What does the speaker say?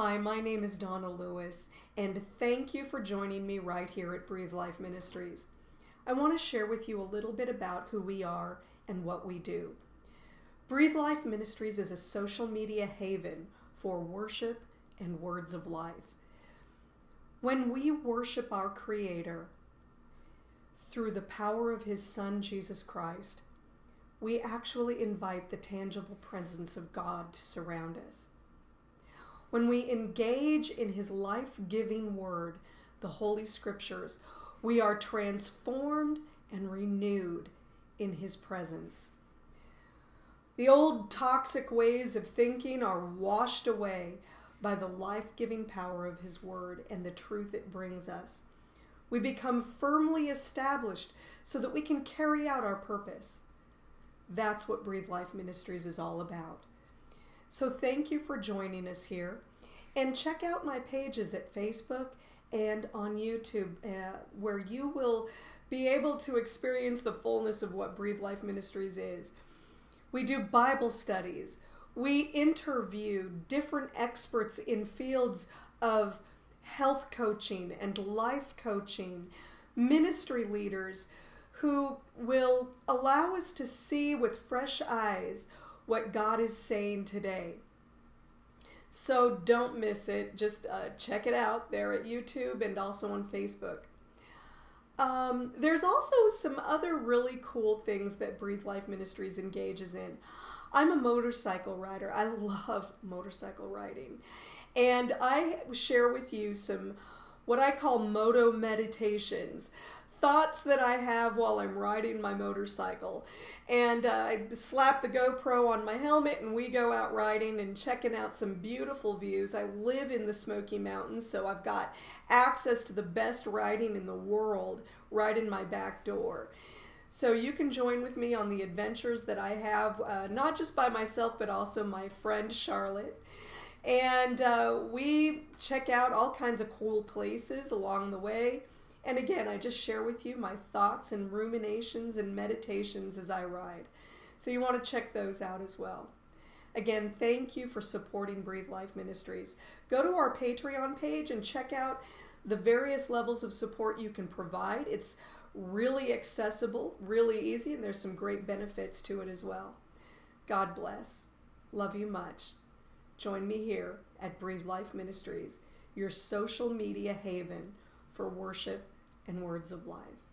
Hi, my name is Donna Lewis, and thank you for joining me right here at Breathe Life Ministries. I want to share with you a little bit about who we are and what we do. Breathe Life Ministries is a social media haven for worship and words of life. When we worship our Creator through the power of His Son, Jesus Christ, we actually invite the tangible presence of God to surround us. When we engage in His life giving Word, the Holy Scriptures, we are transformed and renewed in His presence. The old toxic ways of thinking are washed away by the life giving power of His Word and the truth it brings us. We become firmly established so that we can carry out our purpose. That's what Breathe Life Ministries is all about. So thank you for joining us here. And check out my pages at Facebook and on YouTube, uh, where you will be able to experience the fullness of what Breathe Life Ministries is. We do Bible studies. We interview different experts in fields of health coaching and life coaching, ministry leaders who will allow us to see with fresh eyes what God is saying today. So don't miss it. Just uh, check it out there at YouTube and also on Facebook. Um, there's also some other really cool things that Breathe Life Ministries engages in. I'm a motorcycle rider. I love motorcycle riding. And I share with you some what I call moto meditations thoughts that I have while I'm riding my motorcycle. And uh, I slap the GoPro on my helmet and we go out riding and checking out some beautiful views. I live in the Smoky Mountains, so I've got access to the best riding in the world right in my back door. So you can join with me on the adventures that I have, uh, not just by myself, but also my friend Charlotte. And uh, we check out all kinds of cool places along the way. And again, I just share with you my thoughts and ruminations and meditations as I ride. So you want to check those out as well. Again, thank you for supporting Breathe Life Ministries. Go to our Patreon page and check out the various levels of support you can provide. It's really accessible, really easy, and there's some great benefits to it as well. God bless. Love you much. Join me here at Breathe Life Ministries, your social media haven for worship and words of life.